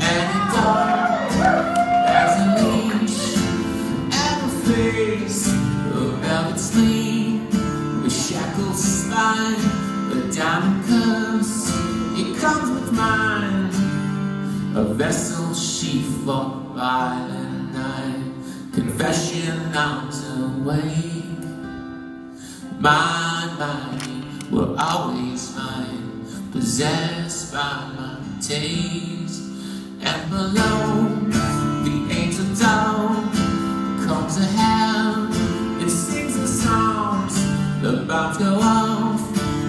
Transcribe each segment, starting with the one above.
and as a leash and a face. Of velvet with shackles the diamond curse it comes with mine. A vessel she fought by at night. Confession out my body will always find possessed by my taste. And below, the angel down comes a hand and sings the songs about to go off.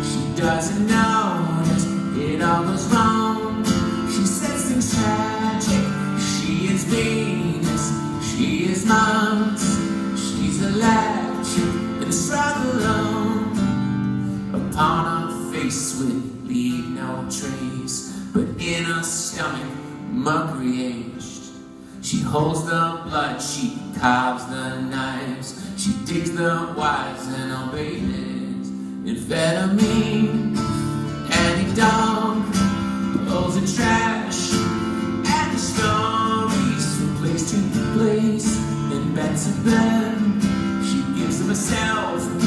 She doesn't notice it all goes wrong. She says things tragic. She is Venus. She is Mars. She's electric and struggle alone. Upon her face would leave no trace, but in her stomach, mercury aged. She holds the blood, she carves the knives, she digs the wives and her babies. Amphetamine, Annie Dog pulls the trash, and the stories from place to place, and bed to bed. She gives of herself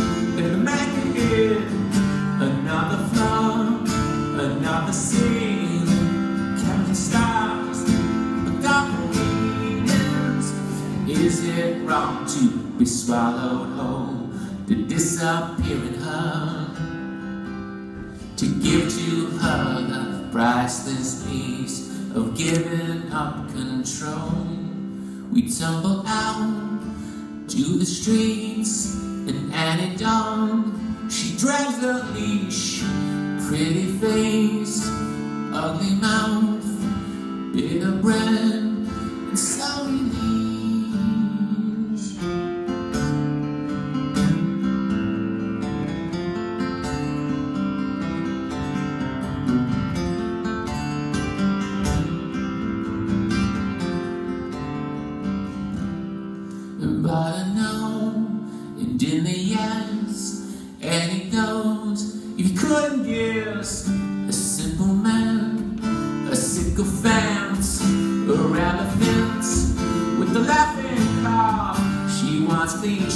Is it wrong to be swallowed whole, to disappear in her? To give to her the priceless peace of giving up control. We tumble out to the streets, and Annie Dog, she drags the leash. Pretty face, ugly mouth, bitter bread, and sorry leash. But I know, and in the yes, and it goes. A simple man, a sycophant, the fence with the laughing car. She wants clean